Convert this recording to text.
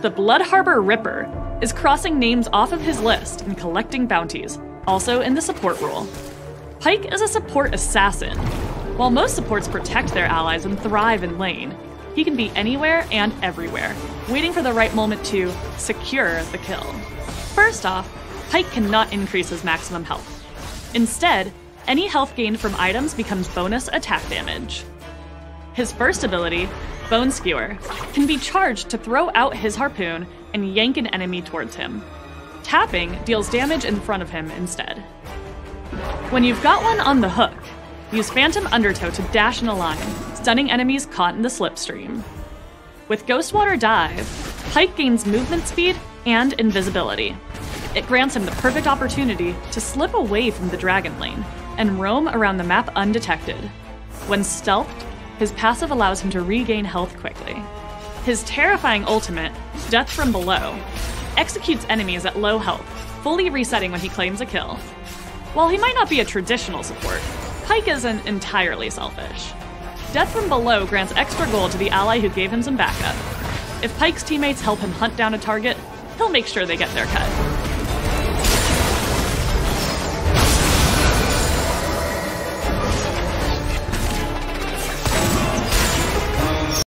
The Blood Harbor Ripper is crossing names off of his list and collecting bounties, also in the support role. Pyke is a support assassin. While most supports protect their allies and thrive in lane, he can be anywhere and everywhere, waiting for the right moment to secure the kill. First off, Pyke cannot increase his maximum health. Instead, any health gained from items becomes bonus attack damage. His first ability, Bone Skewer, can be charged to throw out his harpoon and yank an enemy towards him. Tapping deals damage in front of him instead. When you've got one on the hook, use Phantom Undertow to dash in a line, stunning enemies caught in the slipstream. With Ghostwater Dive, Pyke gains movement speed and invisibility. It grants him the perfect opportunity to slip away from the dragon lane and roam around the map undetected. When stealthed, his passive allows him to regain health quickly. His terrifying ultimate, Death from Below, executes enemies at low health, fully resetting when he claims a kill. While he might not be a traditional support, Pyke isn't entirely selfish. Death from Below grants extra gold to the ally who gave him some backup. If Pyke's teammates help him hunt down a target, he'll make sure they get their cut.